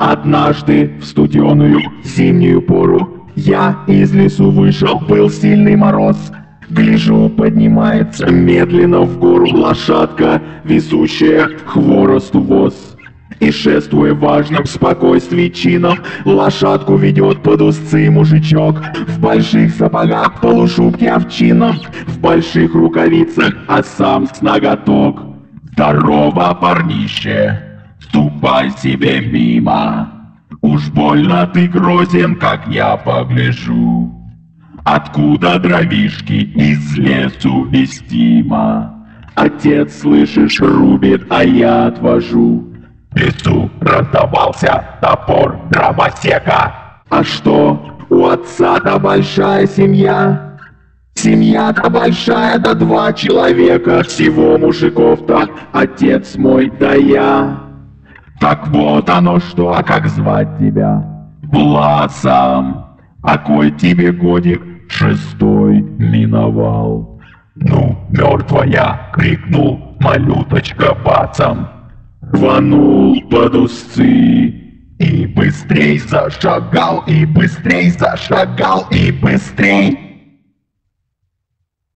Однажды в студеную зимнюю пору Я из лесу вышел, был сильный мороз. Гляжу, поднимается медленно в гору Лошадка, везущая хворосту воз. И шествуя важным спокойствии чином Лошадку ведет под узцы мужичок. В больших сапогах полушубки овчином В больших рукавицах, а сам с ноготок. Здорово, парнище, ступай себе мимо Уж больно ты грозен, как я погляжу Откуда дровишки из лесу вестимо? Отец, слышишь, рубит, а я отвожу лесу раздавался топор дровосека. А что, у отца-то большая семья? Семья-то большая, да два человека, всего мужиков-то отец мой да я. Так вот оно что, а как звать тебя? Власом. А кой тебе годик шестой миновал? Ну, мертвая, крикнул малюточка пацам рванул под узцы. И быстрей зашагал, и быстрей зашагал, и быстрей